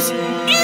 games.